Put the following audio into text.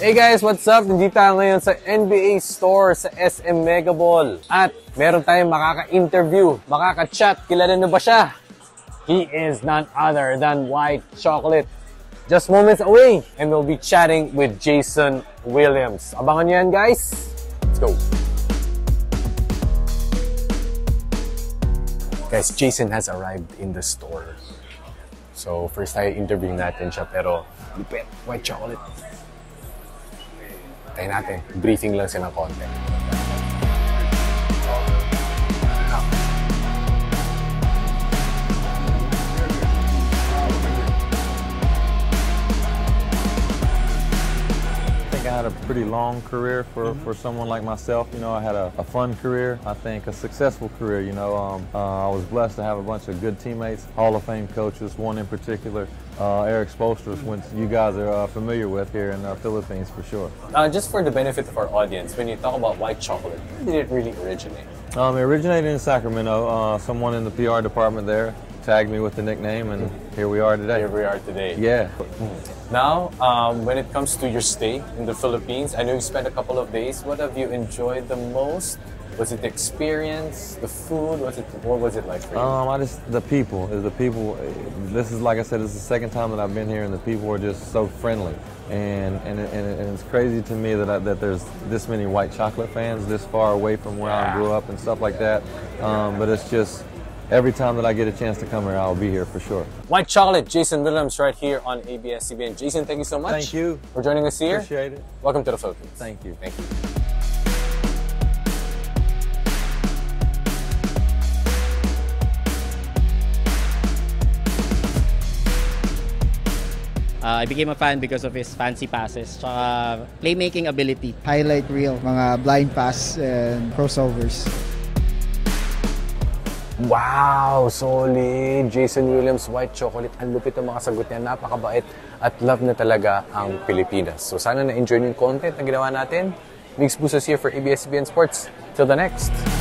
Hey guys, what's up? Nandito tayo ngayon sa NBA store sa SM Mega Mall. At meron tayong makaka-interview, makaka-chat. Kilala nyo ba siya? He is none other than White Chocolate. Just moments away, and we'll be chatting with Jason Williams. Abangan nyo yan, guys. Let's go. Guys, Jason has arrived in the store. So, first tayo interview natin siya, pero lupit, white chocolate. Hintayin natin. Briefing lang silang konti. Had a pretty long career for, for someone like myself. You know, I had a, a fun career. I think a successful career. You know, um, uh, I was blessed to have a bunch of good teammates, Hall of Fame coaches. One in particular, uh, Erik Spoelstra, which you guys are uh, familiar with here in the Philippines for sure. Uh, just for the benefit of our audience, when you talk about white chocolate, where did it really originate? Um, it originated in Sacramento. Uh, someone in the PR department there tagged me with the nickname, and here we are today. Here we are today. Yeah. Now, um, when it comes to your stay in the Philippines, I know you spent a couple of days. What have you enjoyed the most? Was it the experience, the food? Was it what was it like for you? Um, I just the people the people. This is like I said, this is the second time that I've been here, and the people are just so friendly, and and, and, and it's crazy to me that I, that there's this many white chocolate fans this far away from where I grew up and stuff like that. Um, but it's just every time that I get a chance to come here, I'll be here for sure. White chocolate, Jason Williams, right here on ABS-CBN. Jason, thank you so much. Thank you. for joining us here. Appreciate it. Welcome to the Philippines. Thank you. Thank you. Uh, I became a fan because of his fancy passes, tsaka playmaking ability. highlight reel, mga blind pass and crossovers. Wow! Solid! Jason Williams, White Chocolate. Ang lupit ng mga sagot niya. Napakabait at love na talaga ang Pilipinas. So sana na-enjoy niyo yung content na ginawa natin. Mix Bustos here for ABS-CBN Sports. Till the next!